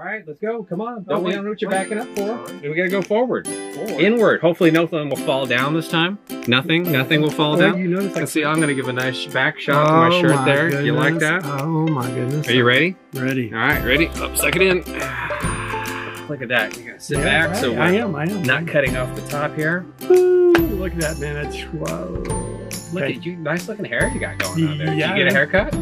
All right, let's go. Come on. Oh, Don't wait, we know what you're backing up for. We gotta go forward. Forward. Inward. Hopefully nothing will fall down this time. Nothing. Nothing will fall Oh, down. you notice Let's see. I'm gonna give a nice back shot to my oh shirt there. You like that? Oh my goodness. Are you ready? Ready. All right, ready? Up, suck it in. Look at that. You gotta sit Yeah, back right. so I we're am. I am. not cutting off the top here. Woo, look at that, man. That's whoa. Look Okay. at you. Nice looking hair you got going on there. Did Yeah, you get a man. haircut?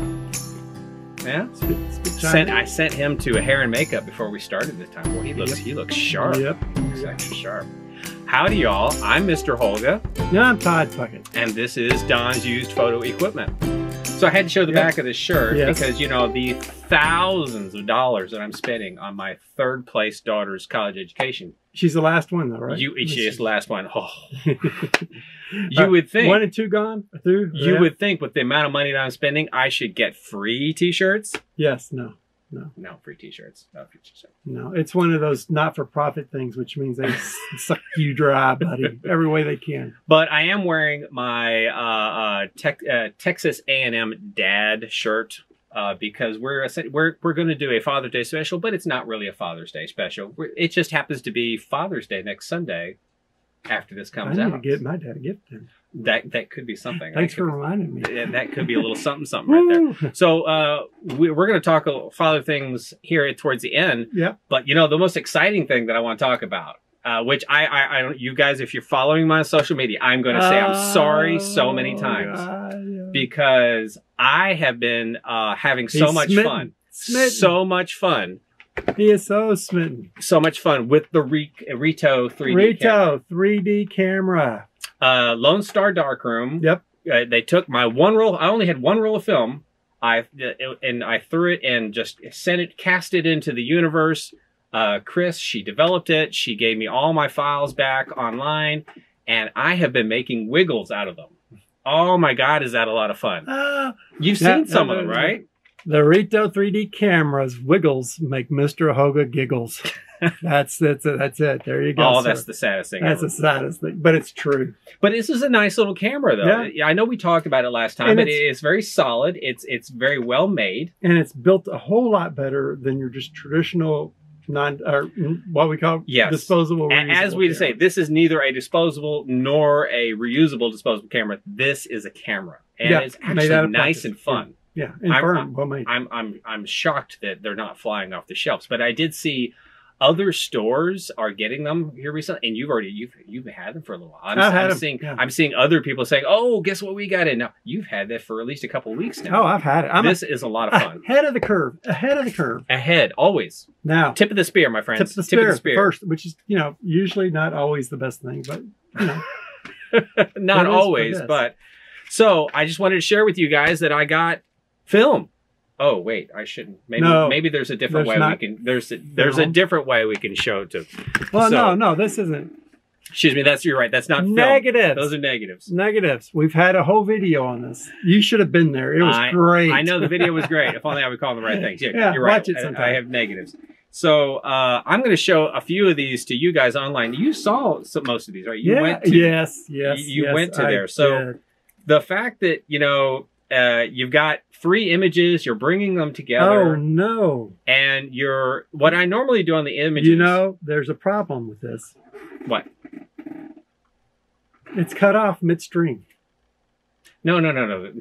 Yeah. Spit, spit Sent. I sent him to a hair and makeup before we started this time. Well, he looks Yep. he looks sharp. Yep. he Looks extra sharp. Howdy, y'all. I'm Mr. Holga, No, I'm Todd Puckett. and this is Don's used photo equipment. So I had to show the Yep. back of this shirt Yes. because you know the thousands of dollars that I'm spending on my third place daughter's college education. She's the last one, though, right? You, she is the last one. Oh, you you would think one and two gone through. you Yeah. would think with the amount of money that I'm spending, I should get free T-shirts. Yes. No. No free T-shirts. No free T-shirts. No. It's one of those not-for-profit things, which means they suck you dry, buddy, every way they can. But I am wearing my uh, uh, tech, uh, Texas A&M dad shirt uh, because we're we're we're going to do a Father's Day special, but it's not really a Father's Day special. We're, it just happens to be Father's Day next Sunday after this I comes need out. to get my dad a gift then. that that could be something. Thanks I for reminding me. yeah, that could be a little something something right there. So uh, we, we're going to talk a- father things here towards the end. Yeah. But you know, the most exciting thing that I want to talk about, uh, which I, I, I don't, you guys, if you're following my social media, I'm going to say I'm sorry so many Oh, times God, yeah. because I have been uh, having so He's much smitten. fun, Smitten. so much fun, He is so smitten. so much fun with the Re- Reto 3D camera. Reto 3D camera. Uh, Lone Star Darkroom. Yep. uh, they took my one roll. I only had one roll of film. I and I threw it and just sent it, cast it into the universe. Uh, Chris, she developed it. She gave me all my files back online, and I have been making wiggles out of them. Oh my God, is that a lot of fun? Ah, You've seen some uh, of them, uh, right? The Reto 3D cameras wiggles make Mr. Holga giggles. that's that's it. That's it. There you go. Oh, sir. that's the saddest thing. that's ever. the saddest thing, but it's true. But this is a nice little camera, though. Yeah. I know we talked about it last time, And but it's- it's very solid. It's it's very well made. and it's built a whole lot better than your just traditional non or what we call Yes. disposable. As we say, this is neither a disposable nor a reusable disposable camera. This is a camera, and Yeah, it's actually nice and fun. Yeah, and I'm- firm, well made. I'm I'm I'm shocked that they're not flying off the shelves. But I did see other stores are getting them here recently, and you've already you've you've had them for a little while. I'm, I've had I'm them, seeing yeah. I'm seeing other people saying, "Oh, guess what we got in now." You've had that for at least a couple of weeks now. Oh, I've had it. I'm this is a lot of fun. ahead of the curve. Ahead of the curve. Ahead, always Now, tip of the spear, my friends. tip friends. the spear, first, which is you know usually not always the best thing, but you know. not always, but so I just wanted to share with you guys that I got film. Oh wait, I shouldn't. Maybe No, maybe there's a different there's way not we can. There's a, there's a different way we can show it to. Well, So- no, no, this isn't Excuse me. That's you're right. That's not film. negatives. Those are negatives. negatives. We've had a whole video on this. You should have been there. It was I- great. I know the video was great. If only I would call them the right things. Yeah, Yeah, you're right. watch it I- sometime. I, have negatives. So uh, I'm going to show a few of these to you guys online. You saw some, most of these, right? You yeah, went to yes, yes. you yes, went to I there. So- did. the fact that you know uh, you've got three images. You're bringing them together. oh no, and you're what I normally do on the images. you know, there's a problem with this. what? It's cut off midstream. No, no, no, no.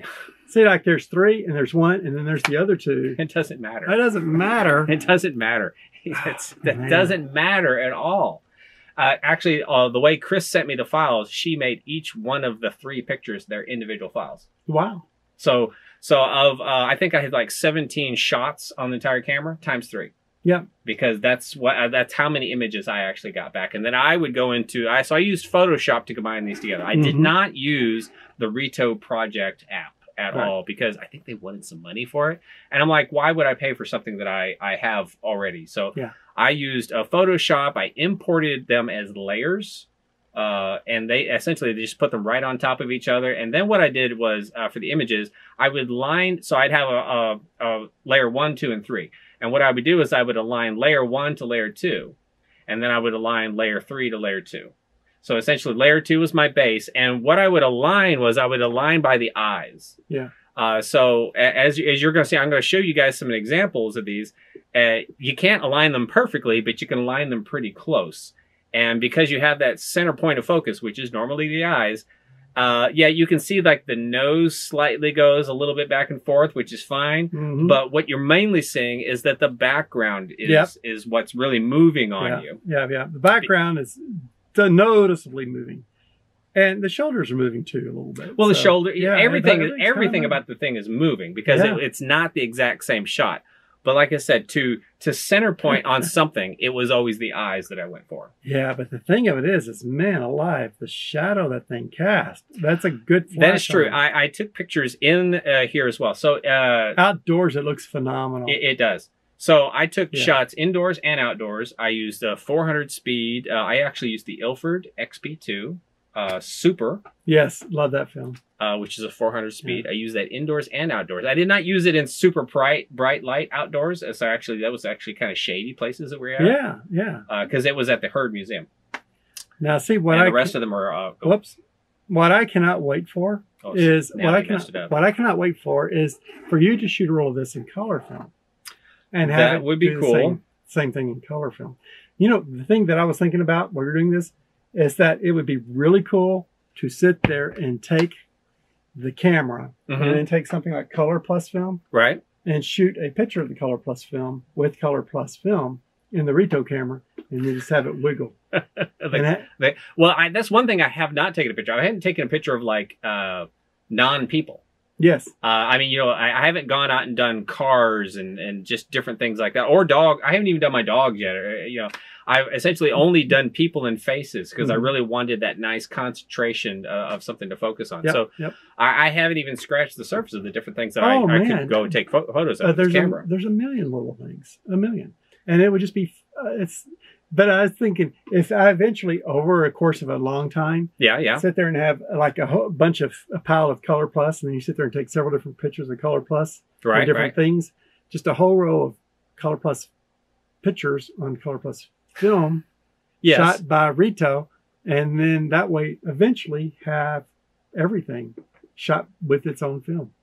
See, like there's three, and there's one, and then there's the other two. It doesn't matter. It doesn't matter. It doesn't matter. It's, that Man. doesn't matter at all. Uh, actually, uh, the way Chris sent me the files, she made each one of the three pictures their individual files. Wow. So, so of uh, I think I had like 17 shots on the entire camera times three. Yeah. Because that's what uh, that's how many images I actually got back, and then I would go into I so I used Photoshop to combine these together. I did Mhm. not use the Reto Project app at Right. all because I think they wanted some money for it, and I'm like, why would I pay for something that I I have already? So Yeah. I used a Photoshop. I imported them as layers. Uh, and they essentially they just put them right on top of each other. And then what I did was uh, for the images, I would line. So I'd have a, a, a layer one, two, and three. And what I would do is I would align layer one to layer two, and then I would align layer three to layer two. So essentially, layer two was my base, and what I would align was I would align by the eyes. Yeah. Uh, so as as you're going to see, I'm going to show you guys some examples of these. uh, you can't align them perfectly, but you can align them pretty close. And because you have that center point of focus, which is normally the eyes, uh, yeah, you can see like the nose slightly goes a little bit back and forth, which is fine. Mhm. But what you're mainly seeing is that the background is Yep. is what's really moving on yeah, you. Yeah, yeah. The background is noticeably moving, and the shoulders are moving too a little bit. Well, the shoulder, yeah, everything, everything about the thing is moving because Yeah. it, it's not the exact same shot. But like I said, to to center point on something, it was always the eyes that I went for. Yeah, but the thing of it is, is man alive, the shadow that thing cast. That's a good. That is true. I, I took pictures in uh, here as well. So uh, Outdoors, it looks phenomenal. it, it does. So I took Yeah. shots indoors and outdoors. I used a 400 speed. Uh, I actually used the Ilford XP2 uh, Super. yes, love that film. uh, which is a 400 speed. I use that indoors and outdoors. I did not use it in super bright, bright light outdoors. So actually, that was actually kind of shady places that we were at. Yeah, yeah. Because it was at the Heard Museum. Now, see what and I the rest of them are. Uh, whoops. What I cannot wait for oh, is what I they messed it cannot what I cannot wait for is for you to shoot a roll of this in color film, and have That would be cool. Same, same thing in color film. You know, the thing that I was thinking about while you're doing this is that it would be really cool to sit there and take the camera Mhm. and then take something like color plus film Right? and shoot a picture of the color plus film with color plus film in the Reto camera and then just have it wiggle. The- And that- the- well, I, that's one thing I have not taken a picture. of. I hadn't taken a picture of like uh, non people. Yes, Uh, I mean, you know, I, I haven't gone out and done cars and, and just different things like that, or dog. I haven't even done my dogs yet. Or, you know, I've essentially only done people and faces because I Mhm. really wanted that nice concentration uh, of something to focus on. yep, So yep. I, I haven't even scratched the surface of the different things that Oh, I, I could go and take pho- photos of Uh, there's the a, camera. there's a million little things, a million, and it would just be uh, it's. But I was thinking if I eventually, over a course of a long time, yeah, yeah. sit there and have like a whole bunch of a pile of color plus, and then you sit there and take several different pictures of color plus, Right, different right. things, just a whole row of color plus pictures on color plus film Yes. shot by Reto, and then that way eventually have everything shot with its own film.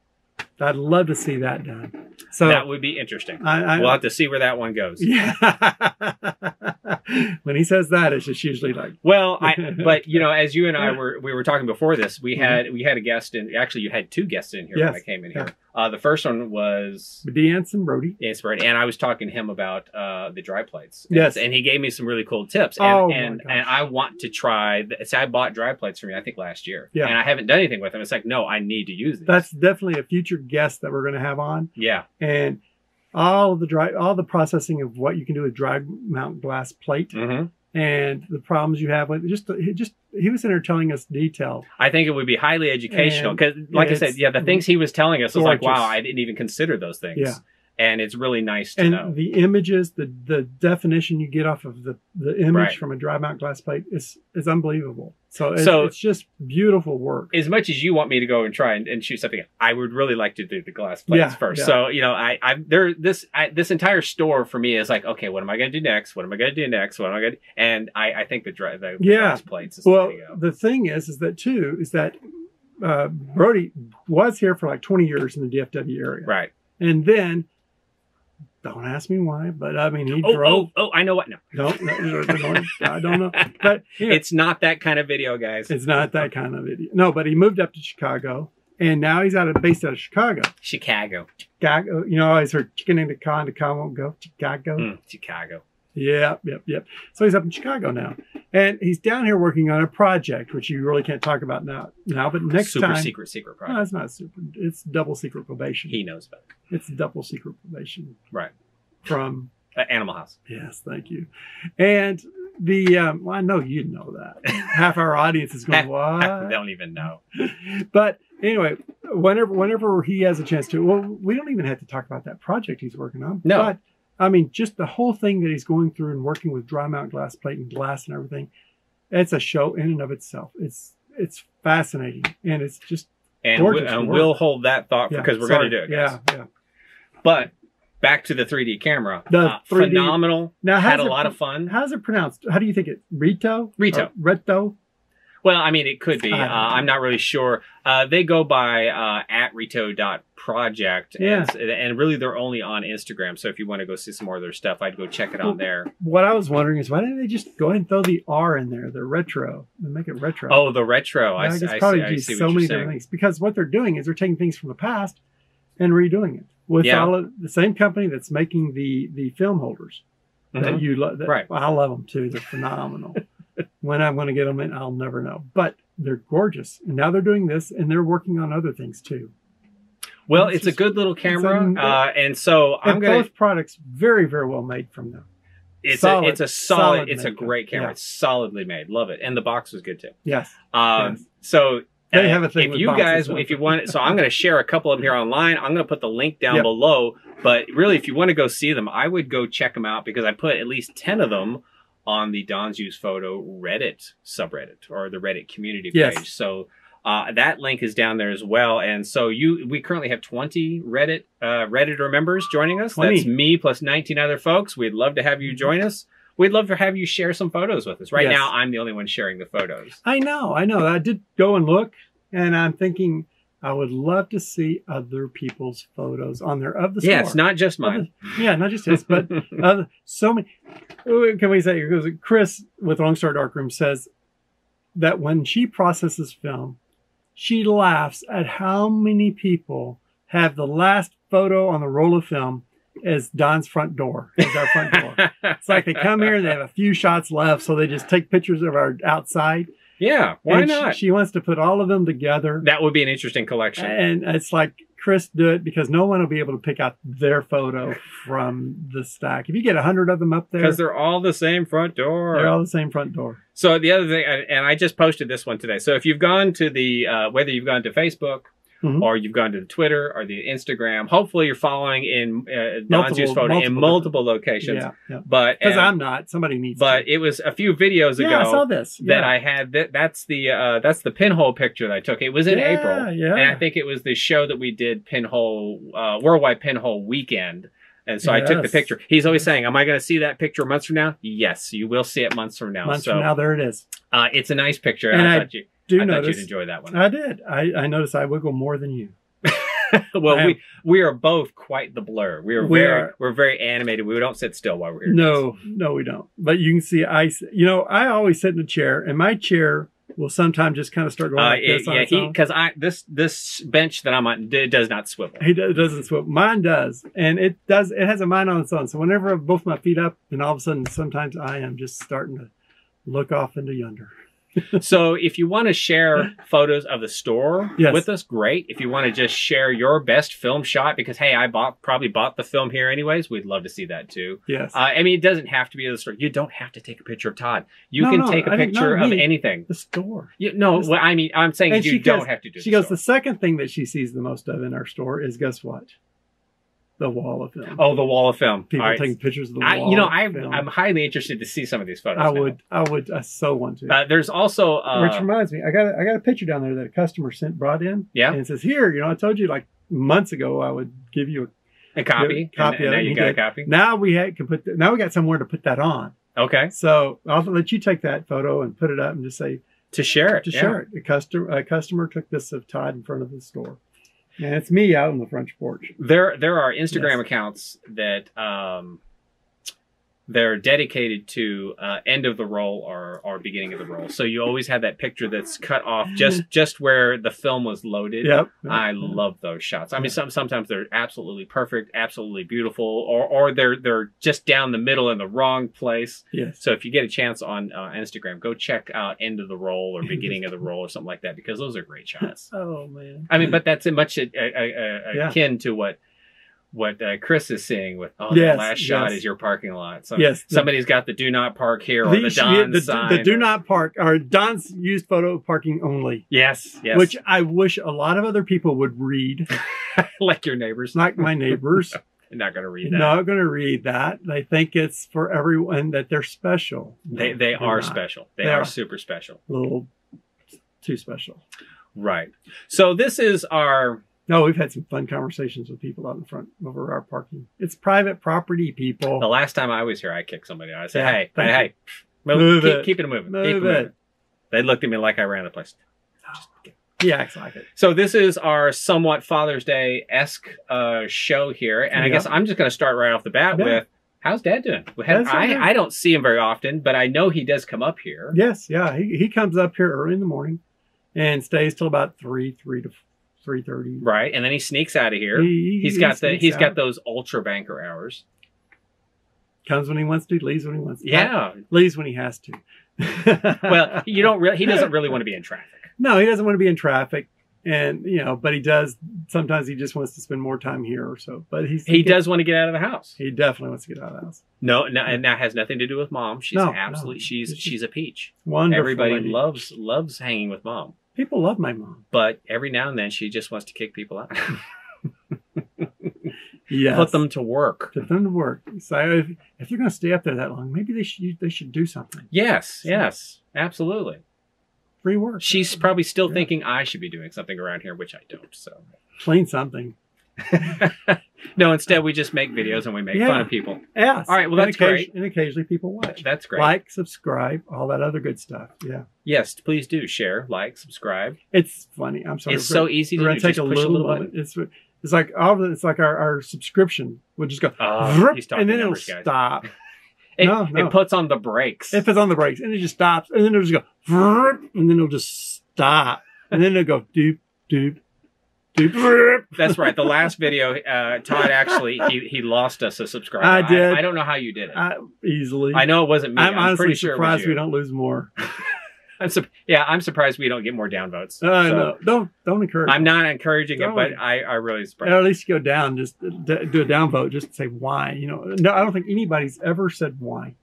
I'd love to see that done. So that would be interesting. I, I we'll have to see where that one goes. yeah. when he says that, it's just usually like Well, I but you know, as you and I were we were talking before this, we had we had a guest in. Actually, you had two guests in here when Mm-hmm. I came in here. Uh, the first one was Deance and Brody. Inspired, and I was talking to him about uh, the dry plates. Yes. and he gave me some really cool tips. And Oh, my and, gosh. and I want to try. th- See, I bought dry plates from you, I think last year. Yeah. and I haven't done anything with them. It's like, no, I need to use these. That's definitely a future guest that we're going to have on, yeah, and all of the dry, all the processing of what you can do with dry mount glass plate, hmm and the problems you have with just he just he was in there telling us detail. I think it would be highly educational because, like I said, yeah, the things he was telling us was like, wow, I didn't even consider those things. Yeah. And it's really nice to and know. the images, the the definition you get off of the the image Right. from a dry mount glass plate is is unbelievable. So it's, So- it's just beautiful work. as much as you want me to go and try and, and shoot something, I would really like to do the glass plates Yeah, first. yeah. So you know, I I there this I, this entire store for me is like, okay, what am I going to do next? What am I going to do next? What am I going to? And I I think the dry the Yeah. glass plates is Well, way to go. the thing is, is that too is that uh, Brody was here for like 20 years in the DFW area, Right. and then don't ask me why, but I mean he Oh, drove. oh, oh, I know what. No, Don't, no, no, I don't know, but you know, it's not that kind of video, guys. it's not that kind of video. No, but he moved up to Chicago, and now he's out of based out of Chicago. Chicago. Chicago, you know, I always heard chicken in the car and the car won't go. Chicago. Mm, Chicago. Yep, yep, yep. So he's up in Chicago now, and he's down here working on a project, which you really can't talk about now. Now, but next Super time, secret, secret no, project. it's not super. It's double secret probation. He knows about it. It's double secret probation Right. from. Uh, Animal House. Yes, thank you. And the um, well, I know you know that. Half our audience is going, they what? don't even know. but anyway, whenever whenever he has a chance to, well, we don't even have to talk about that project he's working on. No. But I mean, just the whole thing that he's going through and working with dry mount glass plate and glass and everything, it's a show in and of itself. It's it's fascinating and it's just And, Gorgeous we, and we'll hold that thought yeah, because we're going to do it. Guys. Yeah, yeah. But back to the 3D camera. The Uh, 3D phenomenal. Now, Had a it lot of fun. How's it pronounced? How do you think it? Rito? Rito. Reto? Well, I mean, it could be. Uh, I'm not really sure. Uh, they go by uh, at Reto.project. Yeah. And, and really, they're only on Instagram. So if you want to go see some more of their stuff, I'd go check it on there. What I was wondering is why didn't they just go ahead and throw the R in there, the retro, and make it retro? Oh, the retro. I, Yeah, see- I probably see, I do see so many different things because what they're doing is they're taking things from the past and redoing it with Yeah. all of the same company that's making the the film holders that Mhm. you love. Right. I love them too. They're phenomenal. when I'm going to get them in, I'll never know. But they're gorgeous, and now they're doing this, and they're working on other things too. Well, It's it's, a good little camera, a- uh, and so I'm gonna. both products very very well made from them. It's solid- a it's a solid, solid it's a great camera. Yeah. It's solidly made. Love it, and the box was good too. Yes. Um, Yes. So They uh, have a thing if you guys, if you want, so I'm going to share a couple of them here online. I'm going to put the link down Yep. below. But really, if you want to go see them, I would go check them out because I put at least ten of them on the Don's Use Photo Reddit subreddit or the Reddit community Yes. page. So. Uh, that link is down there as well, and so you we currently have 20 Reddit uh, Redditor members joining us. 20. That's me plus 19 other folks. We'd love to have you join us. We'd love to have you share some photos with us. Right Yes. now, I'm the only one sharing the photos. I know, I know. I did go and look, and I'm thinking I would love to see other people's photos on there of the Yeah, it's not just mine. Yeah, not just his, but so many. Can we say because Chris with Lone Star Darkroom says that when she processes film, she laughs at how many people have the last photo on the roll of film as Don's front door, as our front door. It's like they come here and they have a few shots left, so they just take pictures of our outside. Yeah, why and not? She, wants to put all of them together, that would be an interesting collection. and it's like Chris do it because no one will be able to pick out their photo from the stack. If you get a hundred of them up there, Because they're all the same front door. they're all the same front door. So the other thing, and and I just posted this one today. So if you've gone to the, uh, whether you've gone to Facebook Mhm. or you've gone to the Twitter or the Instagram, hopefully you're following in uh, Don's Multiple- Photo in multiple multiple locations. Yeah, yeah. But Because I'm not. Somebody needs. but to. it was a few videos ago yeah, I saw this. that. I had. That that's the uh, that's the pinhole picture that I took. It was in yeah, April. Yeah, And I think it was the show that we did pinhole uh, worldwide pinhole weekend. And so I took the picture. He's always saying, "Am I going to see that picture months from now?" Yes, you will see it months from now. months so from now, there it is. Uh, it's a nice picture. And I, I you, Do I notice? you'd enjoy that one. I did. I, I noticed I wiggle more than you. well, I we we are both quite the blur. We are We very are. we're very animated. We don't sit still while we're here. No, no, we don't. But you can see I You know, I always sit in a chair, and my chair will sometimes just kind of start going Uh, like it- this on yeah, because I this this bench that I'm on d- does not swivel. He do- doesn't swim. Mine does, and it does. It has a mind on its own. So whenever both my feet up, and all of a sudden, sometimes I am just starting to look off into yonder. So if you want to share photos of the store Yes. with us, great. If you want to just share your best film shot, because hey, I bought probably bought the film here anyways, we'd love to see that too. Yes, Uh, I mean, it doesn't have to be the store. You don't have to take a picture of Todd. You No, can no, take a I picture of anything. the store. You, no, well, I mean, I'm saying And you she don't goes- have to do. She goes. store. The second thing that she sees the most of in our store is guess what? The wall of film. Oh, the wall of film. People All right. taking pictures of the I, wall. you know, of I, film. I'm highly interested to see some of these photos. I now. would. I would. I so want to. Uh, there's also uh, Which reminds me, I got a, I got a picture down there that a customer sent brought in. Yeah. And it says, "Here, you know, I told you like months ago I would give you a a copy. Yeah, copy and, and now you he got a copy. Now we had, can put. The, now we got somewhere to put that on. Okay, So I'll let you take that photo and put it up and just say to share it. to yeah. share it. A customer a customer took this of Todd in front of the store, and it's me out on the front porch. There, there are Instagram Yes. accounts that um, they're dedicated to uh, end of the roll or, or beginning of the roll. So you always have that picture that's cut off just just where the film was loaded. Yep. I love those shots. I mean, some sometimes they're absolutely perfect, absolutely beautiful, or or they're they're just down the middle in the wrong place. Yes. So if you get a chance on uh, Instagram, go check out end of the roll or beginning of the roll or something like that because those are great shots. Oh man. I mean, but that's much a, a, a, a- Yeah. akin to what what uh, Chris is seeing with oh, Yes, the last shot yes. is your parking lot. So Yes, the- somebody's got the do not park here the, These- Don the, sign. the do not park or Don's used photo parking only, Yes, yes. which I wish a lot of other people would read, like your neighbors, like my neighbors. They're not going to read that. not going to read that. They think it's for everyone that they're special. They they they're are not. special. They, They are are. super special. A little too special. Right. So this is our No, we've had some fun conversations with people out in front over our parking. It's private property, people. the last time I was here. I kicked somebody. out. I said, Yeah, "Hey, hey, hey, move, Move keep, it. keep it moving. Move keep it. moving." They looked at me like I ran the place. Kidding. He acts like it. So this is our somewhat Father's Day esque uh, show here, and I guess I'm just going to start right off the bat Yeah. with how's Dad doing? We have- doing. I, I don't see him very often, but I know he does come up here. Yes, yeah. He he comes up here early in the morning and stays till about three, three to three thirty. Right, and then he sneaks out of here. He, he's got the he's got those ultra banker hours. comes when he wants to, leaves when he wants to. Yeah. leaves when he has to. Well, you don't really. He doesn't really want to be in traffic. No, he doesn't want to be in traffic, and you know, but he does. Sometimes he just wants to spend more time here or so. But he's He does want to get out of the house. He definitely wants to get out of the house. No, no, and that has nothing to do with mom. She's No, absolutely no. she's She's- she's a peach. Wonderful. Everybody lady. loves loves hanging with mom, People love my mom. but every now and then she just wants to kick people out, Yes. put them to work. Put them to work. So if, if they're going to stay up there that long, maybe they should they should do something. Yes, yes, absolutely. Free work. She's probably still Yeah. thinking I should be doing something around here, which I don't. So, clean something. no. Instead, we just make videos and we make Yeah. fun of people. Yes. All right, well, And that's great. And occasionally people watch. That's great. Like, subscribe, all that other good stuff. Yeah. Yes, please do share, like, subscribe. It's funny. I'm sorry. it's so easy to We're do. take a push little, a little button. It's it's like all of it, it's like our, our subscription would just go ah, vroom, and then it'll guys. stop. It, No, no. it puts on the brakes. If it's on the brakes, and it just stops, and then it'll just go and then it'll just stop, and then it'll go doop doop. That's right. The last video, uh, Todd actually he, he lost us a subscriber. I did. I, don't know how you did it. I, easily. I know it wasn't me. I'm, I'm, honestly pretty sure it was surprised you. we don't lose more. I'm su- yeah, I'm surprised we don't get more downvotes. Uh, So, no, don't don't encourage. I'm not encouraging it, Don't. but I I really surprised. At least go down, just d- do a downvote, just to say why. You know, no, I don't think anybody's ever said why.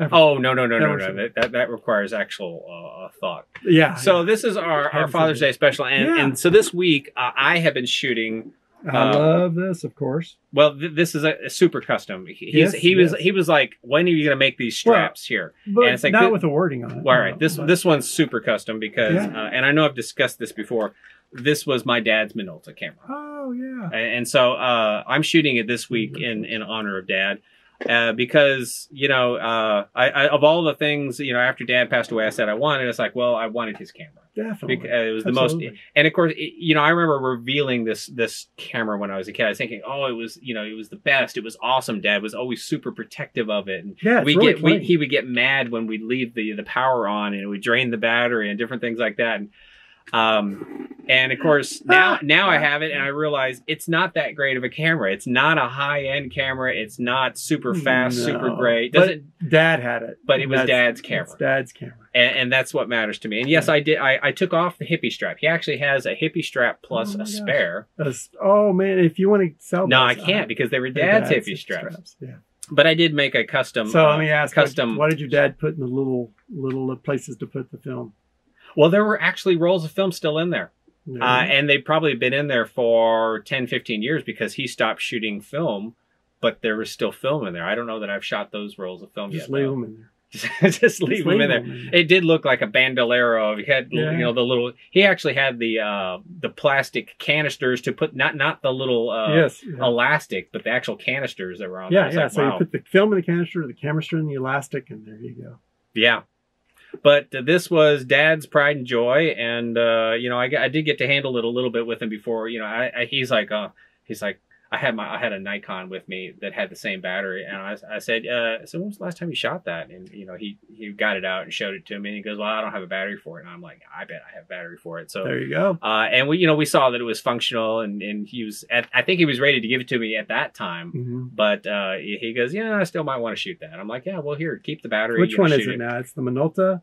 Ever. Oh no no no no Never no! That, that that requires actual uh, thought. yeah. So this is our, our Father's Day special, and, Yeah. and so this week uh, I have been shooting. I uh, love this, of course. Well, th- this is a, a super custom. He- He's, Yes, he was he was like, when are you going to make these straps here? But And it's like not thi- with the wording on it. Well, all right, this But- this one's super custom because, Yeah. uh, and I know I've discussed this before. This was my dad's Minolta camera, Oh yeah. and, and so uh, I'm shooting it this week in in honor of Dad. Uh, because you know, uh, I, I of all the things you know, after Dad passed away, I said I wanted. It's like, well, I wanted his camera. Definitely. Because it was the most and of course it, you know i remember revealing this this camera when i was a kid i was thinking oh it was you know it was the best it was awesome dad was always super protective of it and Yeah, we really get we, he would get mad when we'd leave the the power on and it would drain the battery and different things like that and um and of course now now i have it and i realize it's not that great of a camera it's not a high end camera it's not super fast super No. great But doesn't Dad had it. But it was That's- Dad's camera. Dad's camera. and, and that's what matters to me. And yes, I did. I, I took off the hippie strap. He actually has a hippie strap plus Oh a spare. That's- oh man, if you want to sell, No, I can't uh, because they were they're dad's, hippie straps. Yeah. But I did make a custom. So uh, let me ask, custom. what, what did your dad put in the little little places to put the film? Well, there were actually rolls of film still in there, No. uh, and they've probably been in there for 10, 15 years because he stopped shooting film. But there was still film in there. I don't know that I've shot those rolls of film just yet. leave them in there. just, just leave Just them in there. It did look like a bandolero. He had, Yeah. you know, the little. He actually had the uh, the plastic canisters to put not not the little uh, yes. Yeah. elastic, but the actual canisters that were on. yeah, yeah. like, so wow. you put the film in the canister, the canister in the elastic, and there you go. Yeah. But uh, this was Dad's pride and joy, and uh, you know, I, I did get to handle it a little bit with him before. You know, I, I he's like, uh, he's like, I had my, I had a Nikon with me that had the same battery, and I, I said, uh, so when was the last time you shot that? And you know, he he got it out and showed it to me, and he goes, well, I don't have a battery for it, and I'm like, I bet I have battery for it. So There you go. Uh, and we, you know, we saw that it was functional, and, and he was, at, I think he was ready to give it to me at that time. hmm But uh, he goes, yeah, I still might want to shoot that. I'm like, yeah, well, here, keep the battery. Which one is shoot it now? It's the Minolta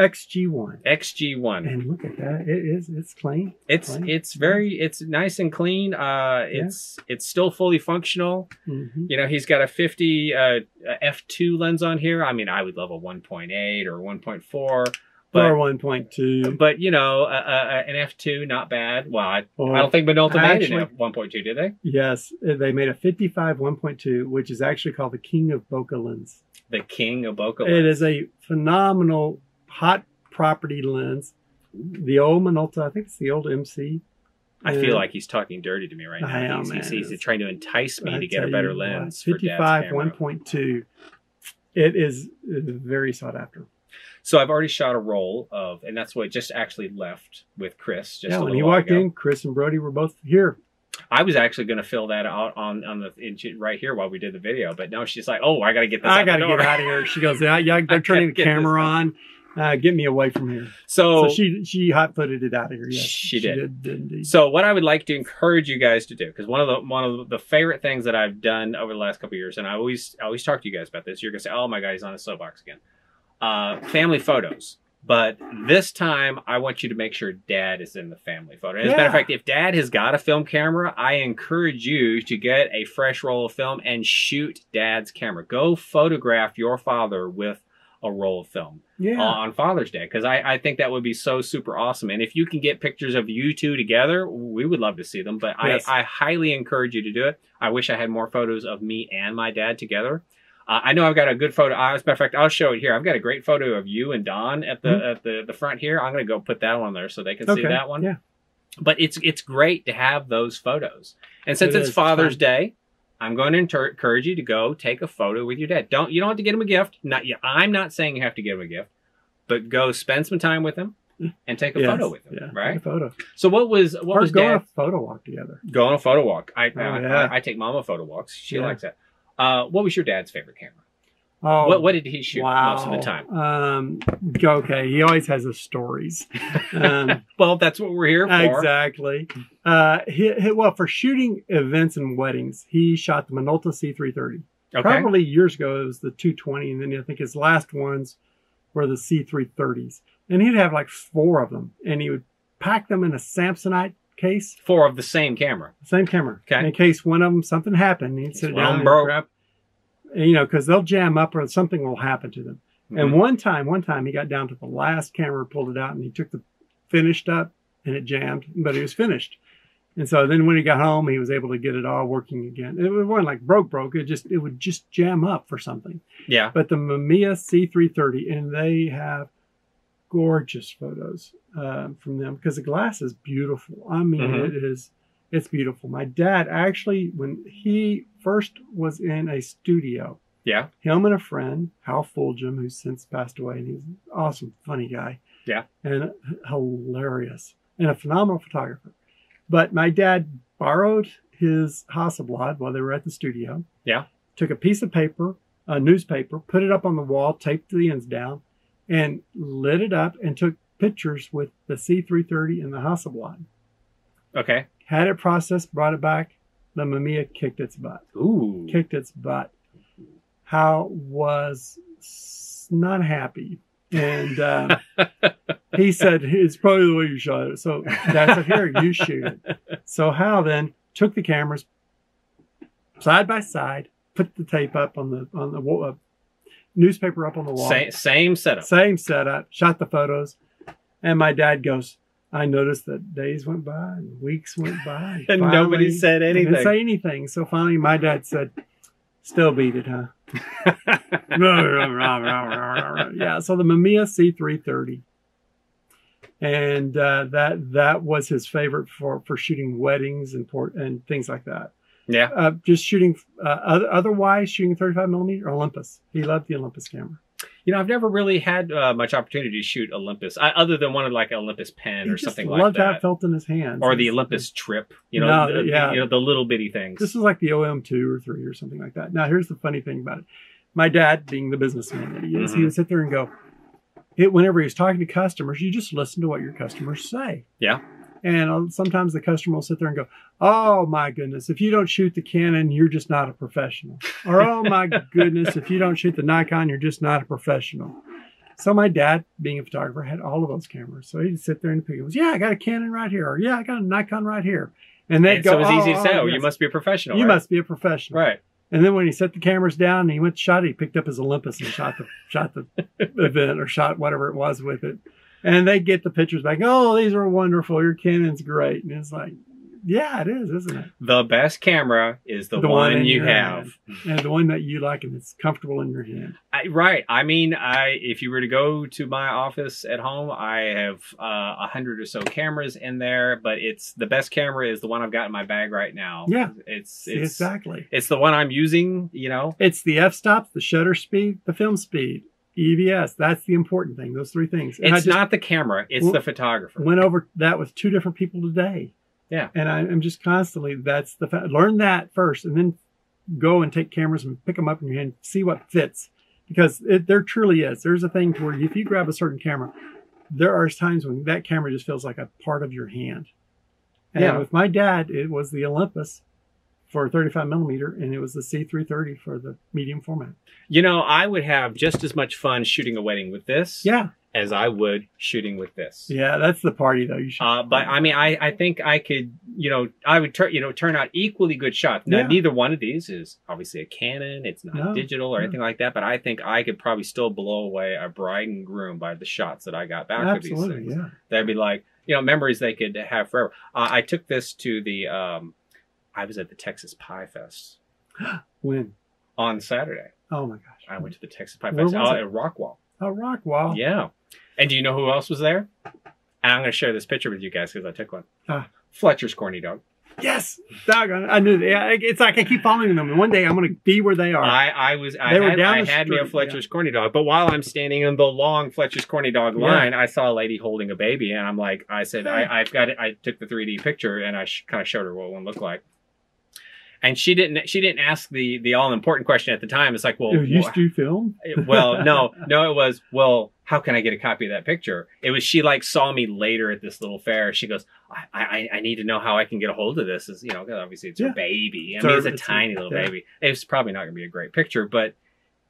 XG1. XG1. And look at that. It is. It's clean. It's Clean. it's very it's nice and clean. Uh, Yeah. it's it's still fully functional. hmm You know, he's got a 50 uh, f2 lens on here. I mean, I would love a 1.8 or 1.4, Or 1.2. but you know, uh, uh, an f2 not bad. Well, I, Or, I don't think Minolta made actually- an f1.2, did they? Yes, they made a 55 1.2, which is actually called the King of Bokeh lens. The king of Bokeh. It is a phenomenal hot property lens. The old Minolta, I think it's the old MC. I feel like he's talking dirty to me right now. I am, he's, he's, he's trying to entice me I to get a better you what, lens 55 1.2. It is very sought after. So I've already shot a roll of, and that's what just actually left with Chris. Just yeah, when he walked ago. in, Chris and Brody were both here. I was actually going to fill that out on on the in, right here while we did the video, but no, she's like, "Oh, I got to get this. I got to get out of here. She goes, yeah, yeah they're turning the camera on. Uh, get me away from here. So, So she she hot footed it out of here. Yes, She did. did so what I would like to encourage you guys to do, because one of the one of the favorite things that I've done over the last couple of years, and I always I always talk to you guys about this. You're gonna say, "Oh my God, he's on a soapbox again." Uh, family photos. But this time, I want you to make sure dad is in the family photo. As a matter of fact, if dad has got a film camera, I encourage you to get a fresh roll of film and shoot dad's camera. Go photograph your father with a roll of film yeah, on Father's Day because I, I think that would be so super awesome. And if you can get pictures of you two together, we would love to see them. But Yes. I, I highly encourage you to do it. I wish I had more photos of me and my dad together. Uh, I know I've got a good photo. As a matter of fact, I'll show it here. I've got a great photo of you and Don at the Mhm. at the, the front here. I'm going to go put that one there so they can see that one. Yeah, But it's it's great to have those photos. And since It it's is. Father's. Day, I'm going to encourage you to go take a photo with your dad. Don't you don't have to get him a gift. Not I'm not saying you have to give him a gift, but go spend some time with him and take a Yes. photo with him. Yeah, Right. take a photo. So what was what or was go on dad a photo walk together. go on a photo walk? I Oh, I, yeah. I, I take Mama photo walks. She Yeah. likes that. Uh, what was your dad's favorite camera? Oh, What what did he shoot wow. most of the time? Um, okay, he always has his stories. Um, Well, that's what we're here for. exactly. Uh, he, he- well, for shooting events and weddings, he shot the Minolta C330. Okay. Probably years ago, it was the 220, and then I think his last ones were the C330s. And he'd have like four of them, and he would pack them in a Samsonite case, Four of the same camera. same camera. Okay. In case one of them something happened, he'd sit down and broke. grab. You know, because they'll jam up or something will happen to them. And Mhm. one time, one time he got down to the last camera, pulled it out, and he took the finished up, and it jammed, but it was finished. And so then when he got home, he was able to get it all working again. It wasn't like broke, broke. It just it would just jam up for something. yeah. But the Mamiya C330, and they have gorgeous photos uh, from them because the glass is beautiful. I mean, Mhm. it is. It's beautiful. My dad actually, when he first was in a studio, Yeah. him and a friend, Hal Fulgham, who's since passed away, and he's an awesome, funny guy. Yeah. And hilarious and a phenomenal photographer. But my dad borrowed his Hasselblad while they were at the studio. Yeah. Took a piece of paper, a newspaper, put it up on the wall, taped the ends down, and lit it up and took pictures with the C330 and the Hasselblad. Okay. Had it processed, brought it back. The Mamiya kicked its butt Ooh. kicked its butt. How was not happy. And uh, he said, It's probably the way you shot it. So that's it. Here, you shoot it. So Hal then took the cameras side by side, put the tape up on the on the wall, uh, newspaper up on the wall. Same same setup. Same setup, shot the photos. And my dad goes, I noticed that days went by and weeks went by. And nobody finally- said didn't anything. say anything. So finally, my dad said, "Still beat it, huh?" yeah. So the Mamiya C330, and uh, that that was his favorite for for shooting weddings and port and things like that. yeah. Uh, just shooting. Uh, otherwise, shooting 35 millimeter Olympus. He loved the Olympus camera. You know, I've never really had uh, much opportunity to shoot Olympus, I, other than one of like Olympus pen He or something like to have that, felt in his hands. or the Olympus trip. You know, No, the, yeah. you know the little bitty things. This was like the OM2 or 3 or something like that. Now, here's the funny thing about it. My dad, being the businessman that he is, he Mhm. would sit there and go, it, whenever he was talking to customers, you just listen to what your customers say. Yeah. And sometimes the customer will sit there and go, oh my goodness, if you don't shoot the Canon, you're just not a professional. Or, oh my goodness, if you don't shoot the Nikon, you're just not a professional. So my dad, being a photographer, had all of those cameras. So he'd sit there and pick. He goes, "Yeah, I got a Canon right here," or "Yeah, I got a Nikon right here," and they'd And go, so it was easy "Oh, to say, oh, oh, you must be a professional. You right? must be a professional. Right. And then when he set the cameras down and he went to shot it, he picked up his Olympus and shot the shot the event or shot whatever it was with it. And they get the pictures back. Oh, these are wonderful. Your Canon's great. And it's like, yeah, it is, isn't it? The best camera is the, The one, one you have. And the one that you like and it's comfortable in your hand. I, right. I mean, I if you were to go to my office at home, I have uh, a hundred or so cameras in there, but it's the best camera is the one I've got in my bag right now. Yeah. It's it's exactly. it's the one I'm using. You know. It's the f stops, the shutter speed, the film speed. EVS. That's the important thing. Those three things. And It's not the camera; it's the photographer. went over that with two different people today. Yeah. And I, I'm just constantly that's the fa- learn that first, and then go and take cameras and pick them up in your hand, see what fits, because it, there truly is. There's a thing to where if you grab a certain camera, there are times when that camera just feels like a part of your hand. And Yeah. with my dad, it was the Olympus for 35 millimeter, and it was the C330 for the medium format. You know, I would have just as much fun shooting a wedding with this Yeah, as I would shooting with this. yeah, that's the party though. You should. Uh, but I mean, I, I think I could, you know, I would turn, you know, turn out equally good shots. Now, Yeah. neither one of these is obviously a Canon. It's not No, digital or no. anything like that. But I think I could probably still blow away a bride and groom by the shots that I got back of these things. yeah. That'd be like, you know, memories they could have forever. Uh, I took this to the, um, I was at the Texas Pie Fest When? on Saturday. Oh my gosh. I went to the Texas Pie Where Fest was uh, it? at Rockwall. Oh, Rockwall. Yeah. And do you know who else was there? And I'm going to share this picture with you guys because I took one. Ah. Fletcher's Corny Dog. Yes, doggone it. I knew. That. Yeah, it's like I keep following them, and one day I'm going to be where they are. I, I was I They were had, down I had me a street, Fletcher's Corny Dog, but while I'm standing in the long Fletcher's Corny Dog Yeah. line, I saw a lady holding a baby, and I'm like, I said, I, I've got it. I took the 3D picture and I sh- kind of showed her what one looked like, and she didn't she didn't ask the the all important question at the time. It's like, well, you used to film. well, no, no, it was, well, how can I get a copy of that picture? It was, she like saw me later at this little fair. She goes, I, I, I need to know how I can get a hold of this. Is you know, obviously it's Yeah. her baby. I mean, it's a it's a- tiny little yeah. baby. It's probably not going to be a great picture, but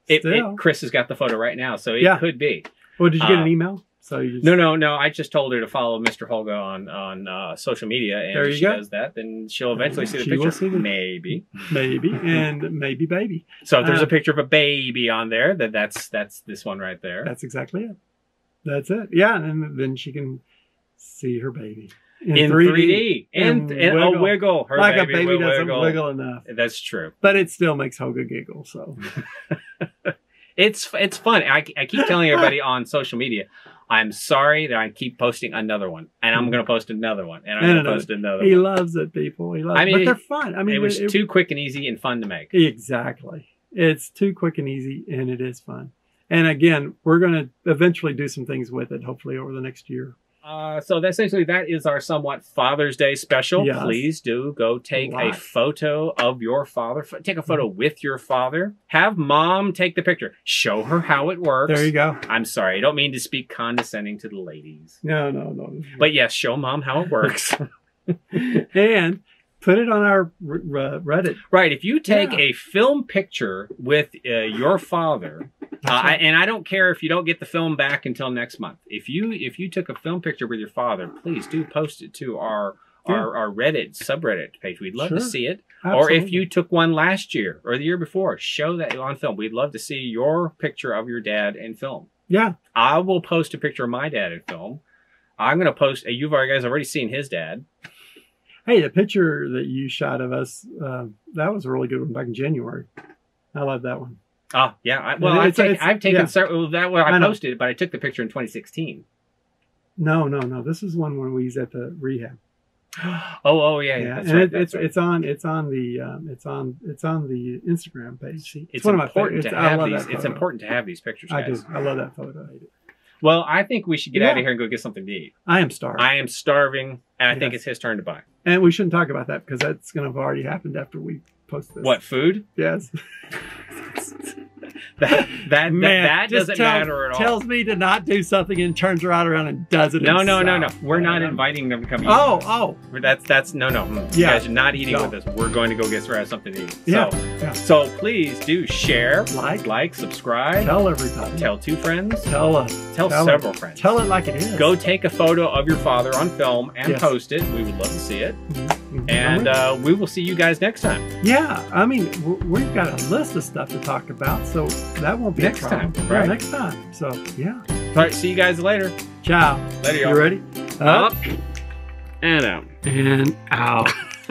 it, it, Chris has got the photo right now, so it Yeah. could be. Well, did you get Uh, an email? So you just, No, no, no. I just told her to follow Mr. Holga on on uh, social media, and There if she go. does that, then she'll eventually see the She picture. see the- Maybe. maybe and maybe baby. So if there's Uh, a picture of a baby on there, then that's that's this one right there. That's exactly it. That's it. Yeah, and then she can see her baby in 3D, and, And and a wiggle. wiggle. Her like baby a baby doesn't wiggle. wiggle. enough, That's true. but it still makes Holga giggle. So It's it's fun. I, I keep telling everybody on social media, I'm sorry that I keep posting another one, and I'm hmm. going to post another one, and I'm And going to another. post another he one. loves it, people. He loves I it. mean, but they're fun. I mean, it was it- too quick and easy and fun to make. Exactly. It's too quick and easy, and it is fun. And again, we're going to eventually do some things with it, hopefully over the next year. Uh, so essentially that is our somewhat Father's Day special. Yes. Please do go take a Right. photo of your father. F- Take a photo with your father. Have mom take the picture. Show her how it works. There you go. I'm sorry, I don't mean to speak condescending to the ladies. No, No, no, no. But yes, show mom how it works. and put it on our Reddit. right. If you take Yeah. a film picture with uh, your father, uh, I, and I don't care if you don't get the film back until next month. If you if you took a film picture with your father, please do post it to our our, our Reddit subreddit page. We'd love to see it. Or if you took one last year or the year before, show that on film. We'd love to see your picture of your dad in film. yeah, I will post a picture of my dad in film. I'm going to post. uh, You've already guys already seen his dad. Hey, the picture that you shot of us, uh, that was a really good one back in January. I love that one. Oh yeah. I, well, Yeah, I've, it's- taken I've taken yeah. several. That one I, I know. posted, but I took the picture in 2016. No, no, no. This is one when we was at the rehab. Oh, oh yeah, yeah. Yeah, That's and right, it, it's right. it's on it's on the um, it's on it's on the Instagram page. See, It's one of my important favorites. to I have these. It's important to have these pictures, I guys. do. I love that photo. Well, I think we should get Yeah. out of here and go get something to eat. I am starving. I am starving, and I think it's his turn to buy. And we shouldn't talk about that because that's going to have already happened after we post this. What food? Yes. That that Man, that, doesn't tells- matter at all. Tells me to not do something and turns right around and does it. no, no, no, no. We're not inviting them to come eat. Oh, oh, That's that's no no. Mm. You Yeah. guys are not eating No. with us. We're going to go get something to eat. Yeah, So, yeah. so please do share, Like. like, subscribe, tell everybody. tell two friends, Tell us. tell, tell several it. friends. Tell it like it is. Go take a photo of your father on film and Yes. post it. We would love to see it. Mhm. And uh, we will see you guys next time. yeah, I mean, we've got a list of stuff to talk about, so that won't be Next a problem. time, Yeah, next time. So, yeah. All right, see you guys later. Ciao. Later, y'all. You ready? Up and out. and out.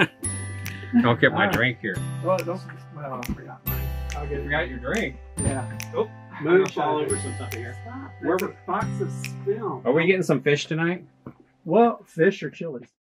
I'll get my All right. drink here. well, don't. Well, I forgot mine. I'll get Forgot your drink. Yeah. Oh, Moonshine. some stuff here. Where were box of film? Are we getting some fish tonight? Well, fish or chilies.